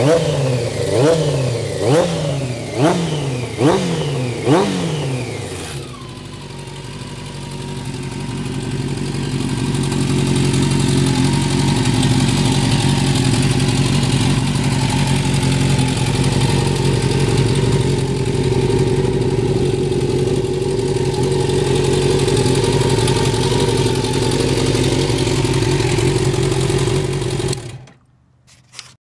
Mm-hmm.